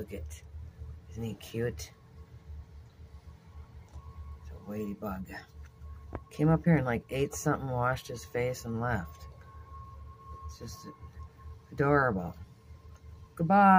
Look at, isn't he cute? It's a ladybug. Came up here and like ate something, washed his face, and left. It's just adorable. Goodbye.